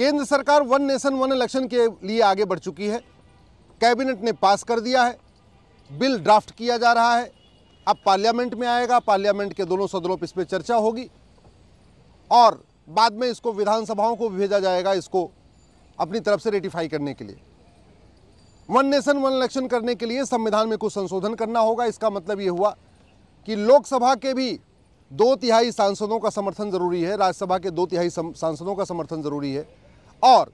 केंद्र सरकार one nation, one election के लिए आगे बढ़ चुकी है। कैबिनेट ने पास कर दिया है। बिल ड्राफ्ट किया जा रहा है। अब पार्लियामेंट में आएगा। पार्लियामेंट के दोनों सदनों पर इस पर चर्चा होगी। और बाद में इसको विधानसभाओं को भेजा जाएगा इसको अपनी तरफ़ से रेटिफाई करने के लिए। वन नेशन, वन इलेक्शन करने के लिए संविधान में कुछ संशोधन करना होगा। इसका मतलब ये हुआ कि लोकसभा के भी दो तिहाई सांसदों का समर्थन ज़रूरी है। राज्यसभा के दो तिहाई सांसदों का समर्थन ज़रूरी है। और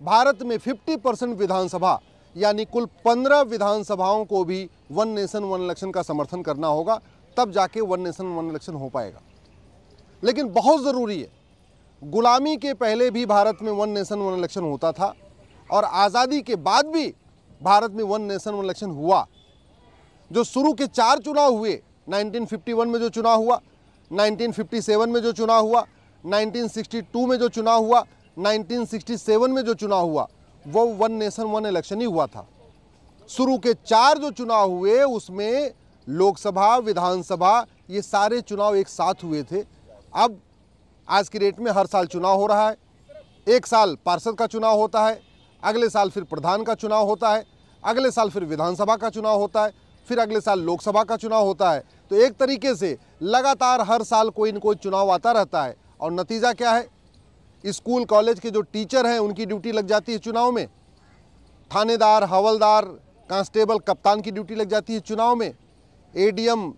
भारत में 50 परसेंट विधानसभा, यानी कुल 15 विधानसभाओं को भी वन नेशन वन इलेक्शन का समर्थन करना होगा, तब जाके वन नेशन वन इलेक्शन हो पाएगा। लेकिन बहुत ज़रूरी है, गुलामी के पहले भी भारत में वन नेशन वन इलेक्शन होता था, और आज़ादी के बाद भी भारत में वन नेशन वन इलेक्शन हुआ। जो शुरू के चार चुनाव हुए 1951 में जो चुनाव हुआ 1957 में जो चुनाव हुआ 1962 में जो चुनाव हुआ 1967 में जो चुनाव हुआ, वो वन नेशन, वन इलेक्शन ही हुआ था। शुरू के चार जो चुनाव हुए, उसमें लोकसभा, विधानसभा, ये सारे चुनाव एक साथ हुए थे। अब आज की डेट में हर साल चुनाव हो रहा है। एक साल पार्षद का चुनाव होता है, अगले साल फिर प्रधान का चुनाव होता है, अगले साल फिर विधानसभा का चुनाव होता है, फिर अगले साल लोकसभा का चुनाव होता है। तो एक तरीके से लगातार हर साल कोई न कोई चुनाव आता रहता है। और नतीजा क्या है? स्कूल, कॉलेज के जो टीचर हैं, उनकी ड्यूटी लग जाती है चुनाव में। थानेदार, हवलदार, कांस्टेबल, कप्तान की ड्यूटी लग जाती है चुनाव में। एडीएम,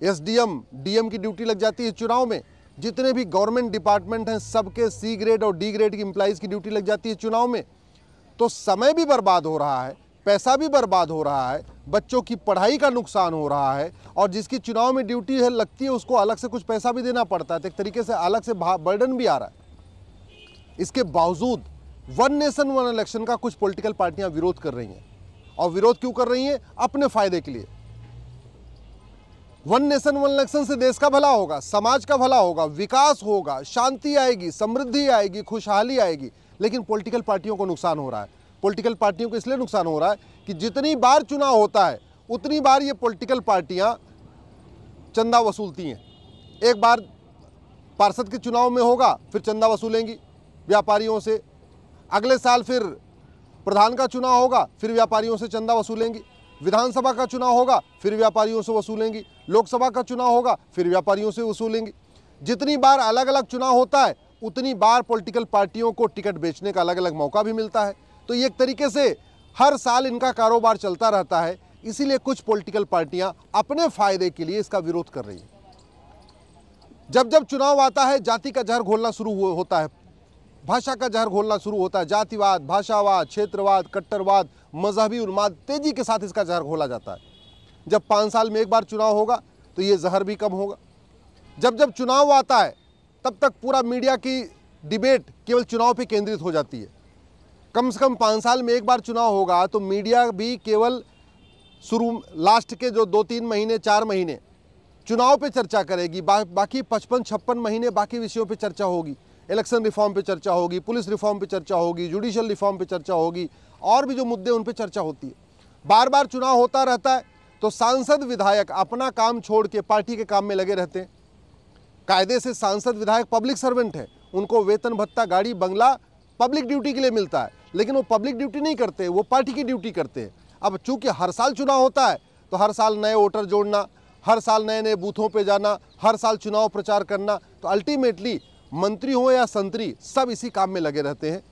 एसडीएम, डीएम की ड्यूटी लग जाती है चुनाव में। जितने भी गवर्नमेंट डिपार्टमेंट हैं, सबके सी ग्रेड और डी ग्रेड की एम्प्लॉज़ की ड्यूटी लग जाती है चुनाव में। तो समय भी बर्बाद हो रहा है, पैसा भी बर्बाद हो रहा है, बच्चों की पढ़ाई का नुकसान हो रहा है, और जिसकी चुनाव में ड्यूटी है, लगती है उसको अलग से कुछ पैसा भी देना पड़ता है। तो एक तरीके से अलग से बर्डन भी आ रहा है। इसके बावजूद वन नेशन, वन इलेक्शन का कुछ पॉलिटिकल पार्टियाँ विरोध कर रही हैं। और विरोध क्यों कर रही हैं? अपने फ़ायदे के लिए। वन नेशन, वन इलेक्शन से देश का भला होगा, समाज का भला होगा, विकास होगा, शांति आएगी, समृद्धि आएगी, खुशहाली आएगी, लेकिन पॉलिटिकल पार्टियों को नुकसान हो रहा है। पॉलिटिकल पार्टियों को इसलिए नुकसान हो रहा है कि जितनी बार चुनाव होता है, उतनी बार ये पॉलिटिकल पार्टियाँ चंदा वसूलती हैं। एक बार पार्षद के चुनाव में होगा, फिर चंदा वसूलेंगी। व्यापारियों से। अगले साल फिर प्रधान का चुनाव होगा, फिर व्यापारियों से चंदा वसूलेंगी। विधानसभा का चुनाव होगा, फिर व्यापारियों से वसूलेंगी। लोकसभा का चुनाव होगा, फिर व्यापारियों से वसूलेंगी। जितनी बार अलग अलग चुनाव होता है, उतनी बार पॉलिटिकल पार्टियों को टिकट बेचने का अलग अलग मौका भी मिलता है। तो ये एक तरीके से हर साल इनका कारोबार चलता रहता है, इसीलिए कुछ पॉलिटिकल पार्टियाँ अपने फ़ायदे के लिए इसका विरोध कर रही हैं। जब जब चुनाव आता है, जाति का जहर घोलना शुरू होता है। भाषा का जहर घोलना शुरू होता है। जातिवाद भाषावाद क्षेत्रवाद कट्टरवाद मजहबी उन्माद तेज़ी के साथ इसका जहर घोला जाता है। जब पाँच साल में एक बार चुनाव होगा तो ये जहर भी कम होगा। जब जब चुनाव आता है तब तक पूरा मीडिया की डिबेट केवल चुनाव पर केंद्रित हो जाती है। कम से कम पाँच साल में एक बार चुनाव होगा तो मीडिया भी केवल शुरू लास्ट के जो दो तीन महीने चार महीने चुनाव पे चर्चा करेगी। बा, बाकी पचपन छप्पन महीने बाकी विषयों पे चर्चा होगी। इलेक्शन रिफॉर्म पे चर्चा होगी, पुलिस रिफॉर्म पे चर्चा होगी जुडिशियल रिफॉर्म पे चर्चा होगी, और भी जो मुद्दे उन पे चर्चा होती है। बार बार चुनाव होता रहता है तो सांसद विधायक अपना काम छोड़ के पार्टी के काम में लगे रहते हैं। कायदे से सांसद विधायक पब्लिक सर्वेंट है, उनको वेतन भत्ता गाड़ी, बंगला पब्लिक ड्यूटी के लिए मिलता है, लेकिन वो पब्लिक ड्यूटी नहीं करते, वो पार्टी की ड्यूटी करते हैं। अब चूँकि हर साल चुनाव होता है तो हर साल नए वोटर जोड़ना, हर साल नए नए बूथों पे जाना, हर साल चुनाव प्रचार करना तो अल्टीमेटली मंत्री हो या संतरी, सब इसी काम में लगे रहते हैं।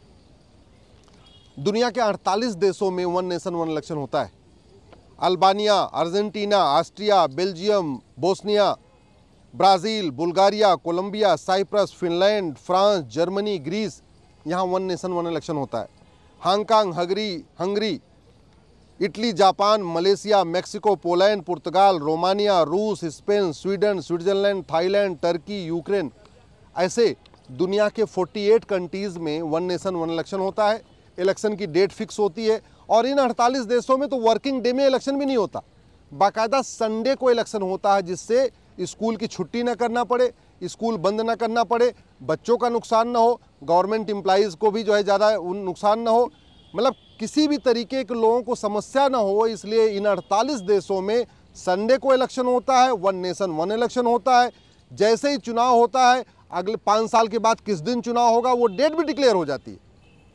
दुनिया के 48 देशों में वन नेशन, वन इलेक्शन होता है। Albania, Argentina, Austria, Belgium, Bosnia, Brazil, Bulgaria, Colombia, Cyprus, Finland, France, Germany, Greece, यहाँ वन नेशन, वन इलेक्शन होता है। Hong Kong, Hungary Hungary, Italy, Japan, Malaysia, Mexico, Poland, पुर्तगाल, रोमानिया, रूस, Spain, Sweden, Switzerland, Thailand, Turkey, Ukraine ऐसे दुनिया के 48 countries में one nation one election होता है। इलेक्शन की डेट फिक्स होती है और इन 48 देशों में तो वर्किंग डे में इलेक्शन भी नहीं होता। बाकायदा संडे को इलेक्शन होता है जिससे स्कूल की छुट्टी ना करना पड़े, स्कूल बंद ना करना पड़े, बच्चों का नुकसान ना हो गवर्नमेंट एम्प्लॉज़ को भी जो है ज़्यादा नुकसान ना हो। मतलब किसी भी तरीके के लोगों को समस्या ना हो, इसलिए इन 48 देशों में संडे को इलेक्शन होता है वन नेशन वन इलेक्शन होता है। जैसे ही चुनाव होता है अगले पाँच साल के बाद किस दिन चुनाव होगा, वो डेट भी डिक्लेयर हो जाती है।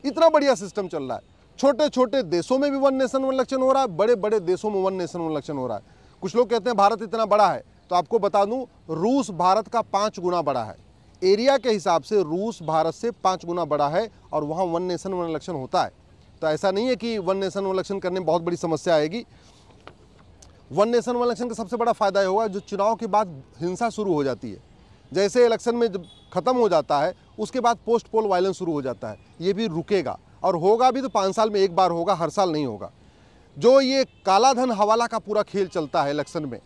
इतना बढ़िया सिस्टम चल रहा है। छोटे छोटे देशों में भी वन नेशन वन इलेक्शन हो रहा है बड़े बड़े देशों में वन नेशन वन इलेक्शन हो रहा है। कुछ लोग कहते हैं भारत इतना बड़ा है तो आपको बता दूँ, रूस भारत का पाँच गुना बड़ा है। एरिया के हिसाब से रूस भारत से पाँच गुना बड़ा है और वहाँ वन नेशन वन इलेक्शन होता है। तो ऐसा नहीं है कि वन नेशन वन इलेक्शन करने में बहुत बड़ी समस्या आएगी। वन नेशन वन इलेक्शन का सबसे बड़ा फ़ायदा ये होगा, जो चुनाव के बाद हिंसा शुरू हो जाती है। जैसे इलेक्शन में जब खत्म हो जाता है, उसके बाद पोस्ट पोल वायलेंस शुरू हो जाता है। ये भी रुकेगा। और होगा भी तो पाँच साल में एक बार होगा, हर साल नहीं होगा। जो ये काला धन हवाला का पूरा खेल चलता है इलेक्शन में,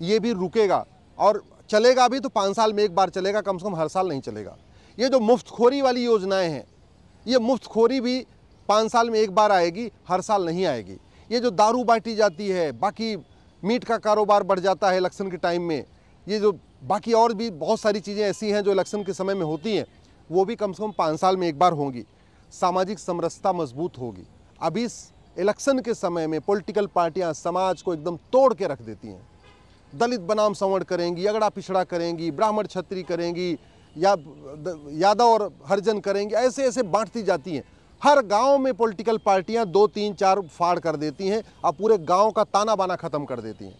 ये भी रुकेगा। और चलेगा भी तो पाँच साल में एक बार चलेगा, कम से कम हर साल नहीं चलेगा। ये जो मुफ्तखोरी वाली योजनाएँ हैं, ये मुफ्तखोरी भी पाँच साल में एक बार आएगी, हर साल नहीं आएगी। ये जो दारू बांटी जाती है, बाकी मीट का कारोबार बढ़ जाता है इलेक्शन के टाइम में, ये जो बाकी और भी बहुत सारी चीज़ें ऐसी हैं जो इलेक्शन के समय में होती हैं, वो भी कम से कम पाँच साल में एक बार होंगी। सामाजिक समरसता मज़बूत होगी। अभी इस इलेक्शन के समय में पॉलिटिकल पार्टियाँ समाज को एकदम तोड़ के रख देती हैं। दलित बनाम संवर्ण करेंगी, अगड़ा पिछड़ा करेंगी, ब्राह्मण छत्री करेंगी, या यादव और हरिजन करेंगी, ऐसे ऐसे बांटती जाती हैं। हर गाँव में पॉलिटिकल पार्टियाँ दो, तीन, चार फाड़ कर देती हैं और पूरे गाँव का ताना बाना ख़त्म कर देती हैं।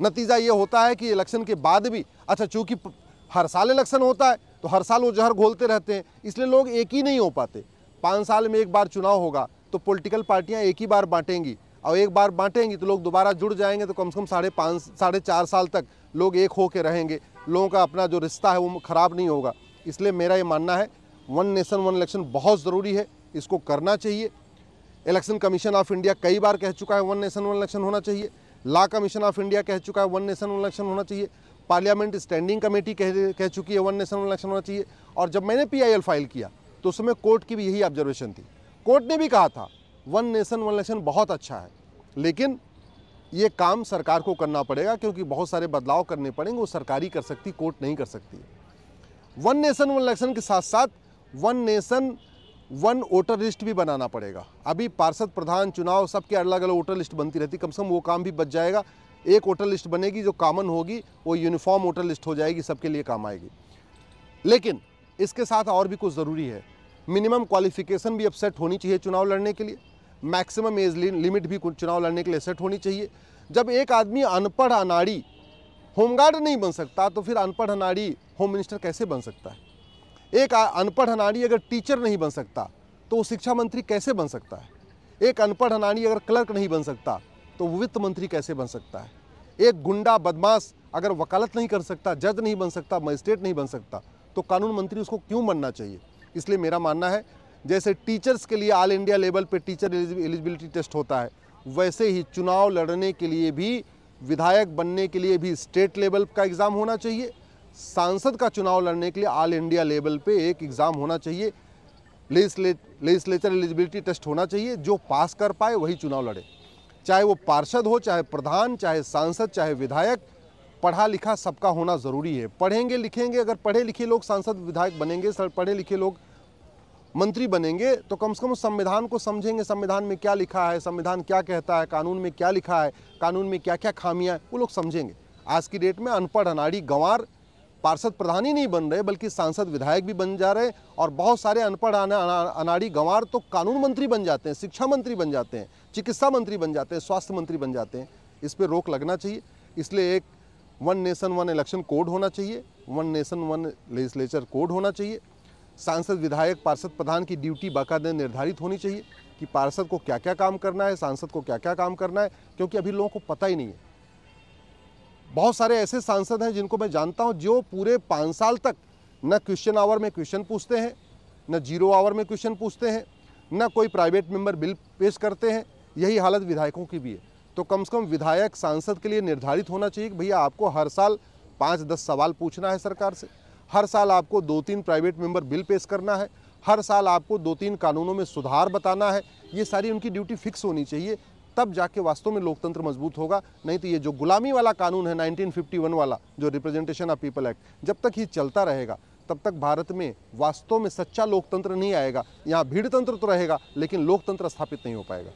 नतीजा ये होता है कि इलेक्शन के बाद भी अच्छा चूँकि हर साल इलेक्शन होता है तो हर साल वो जहर घोलते रहते हैं, इसलिए लोग एक ही नहीं हो पाते। पाँच साल में एक बार चुनाव होगा तो पॉलिटिकल पार्टियाँ एक ही बार बांटेंगी, और एक बार बांटेंगी तो लोग दोबारा जुड़ जाएँगे तो कम से कम साढ़े पाँच, साढ़े चार साल तक लोग एक हो के रहेंगे। लोगों का अपना जो रिश्ता है, वो ख़राब नहीं होगा। इसलिए मेरा ये मानना है, वन नेशन, वन इलेक्शन बहुत ज़रूरी है, इसको करना चाहिए। इलेक्शन कमीशन ऑफ़ इंडिया कई बार कह चुका है, वन नेशन, वन इलेक्शन होना चाहिए। लॉ कमीशन ऑफ़ इंडिया कह चुका है, वन नेशन, वन इलेक्शन होना चाहिए। पार्लियामेंट स्टैंडिंग कमेटी कह कह चुकी है, वन नेशन, वन इलेक्शन होना चाहिए। और जब मैंने पीआईएल फ़ाइल किया तो उस समय कोर्ट की भी यही ऑब्जर्वेशन थी। कोर्ट ने भी कहा था, वन नेशन, वन इलेक्शन बहुत अच्छा है। लेकिन ये काम सरकार को करना पड़ेगा, क्योंकि बहुत सारे बदलाव करने पड़ेंगे, वो सरकारी कर सकती, कोर्ट नहीं कर सकती। वन नेशन, वन इलेक्शन के साथ साथ one nation one voter list भी बनाना पड़ेगा। अभी पार्षद प्रधान चुनाव, सबके अलग अलग वोटर लिस्ट बनती रहती, कम से कम वो काम भी बच जाएगा। एक वोटर लिस्ट बनेगी जो कॉमन होगी, वो यूनिफॉर्म वोटर लिस्ट हो जाएगी, सबके लिए काम आएगी। लेकिन इसके साथ और भी कुछ ज़रूरी है। मिनिमम क्वालिफिकेशन भी अब सेट होनी चाहिए चुनाव लड़ने के लिए। मैक्सिमम एज लिमिट भी चुनाव लड़ने के लिए सेट होनी चाहिए। जब एक आदमी अनपढ़ अनाड़ी, होमगार्ड नहीं बन सकता तो फिर अनपढ़ अनाड़ी होम मिनिस्टर कैसे बन सकता है? एक अनपढ़ अनाड़ी अगर टीचर नहीं बन सकता तो वो शिक्षा मंत्री कैसे बन सकता है? एक अनपढ़ अनाड़ी अगर क्लर्क नहीं बन सकता तो वो वित्त मंत्री कैसे बन सकता है? एक गुंडा, बदमाश अगर वकालत नहीं कर सकता, जज नहीं बन सकता, मजिस्ट्रेट नहीं बन सकता तो कानून मंत्री उसको क्यों बनना चाहिए? इसलिए मेरा मानना है, जैसे टीचर्स के लिए ऑल इंडिया लेवल पे टीचर एलिजिबिलिटी टेस्ट होता है, वैसे ही चुनाव लड़ने के लिए भी, विधायक बनने के लिए भी स्टेट लेवल का एग्ज़ाम होना चाहिए सांसद का चुनाव लड़ने के लिए ऑल इंडिया लेवल पे एक एग्ज़ाम होना चाहिए। लेजिस्लेचर एलिजिबिलिटी टेस्ट होना चाहिए। जो पास कर पाए, वही चुनाव लड़े। चाहे वो पार्षद हो, चाहे प्रधान, चाहे सांसद, चाहे विधायक पढ़ा लिखा सबका होना ज़रूरी है। पढ़ेंगे, लिखेंगे, अगर पढ़े लिखे लोग सांसद, विधायक बनेंगे, सर, पढ़े लिखे लोग मंत्री बनेंगे तो कम से कम संविधान को समझेंगे। संविधान में क्या लिखा है, संविधान क्या कहता है, कानून में क्या लिखा है, कानून में क्या क्या खामियाँ वो लोग समझेंगे। आज की डेट में अनपढ़, अनाड़ी, गंवार पार्षद प्रधान ही नहीं बन रहे, बल्कि सांसद विधायक भी बन जा रहे और बहुत सारे अनपढ़ अनाड़ी गंवार तो कानून मंत्री बन जाते हैं, शिक्षा मंत्री बन जाते हैं, चिकित्सा मंत्री बन जाते हैं, स्वास्थ्य मंत्री बन जाते हैं। इस पर रोक लगना चाहिए। इसलिए एक one nation, one election code होना चाहिए। One nation, one legislature code होना चाहिए। सांसद, विधायक, पार्षद प्रधान की ड्यूटी बाकायदा निर्धारित होनी चाहिए कि पार्षद को क्या क्या काम करना है, सांसद को क्या क्या काम करना है, क्योंकि अभी लोगों को पता ही नहीं है। बहुत सारे ऐसे सांसद हैं जिनको मैं जानता हूँ, जो पूरे पाँच साल तक न क्वेश्चन आवर में क्वेश्चन पूछते हैं, न ज़ीरो आवर में क्वेश्चन पूछते हैं, न कोई प्राइवेट मेंबर बिल पेश करते हैं। यही हालत विधायकों की भी है। तो कम से कम विधायक सांसद के लिए निर्धारित होना चाहिए कि भैया आपको हर साल पाँच दस सवाल पूछना है सरकार से। हर साल आपको दो तीन प्राइवेट मेंबर बिल पेश करना है। हर साल आपको दो तीन कानूनों में सुधार बताना है। ये सारी उनकी ड्यूटी फिक्स होनी चाहिए। तब जाके वास्तव में लोकतंत्र मज़बूत होगा। नहीं तो ये जो गुलामी वाला कानून है 1951 वाला, जो रिप्रेजेंटेशन ऑफ़ पीपल एक्ट, जब तक ये चलता रहेगा, तब तक भारत में वास्तव में सच्चा लोकतंत्र नहीं आएगा। यहाँ भीड़ तंत्र तो रहेगा, लेकिन लोकतंत्र स्थापित नहीं हो पाएगा।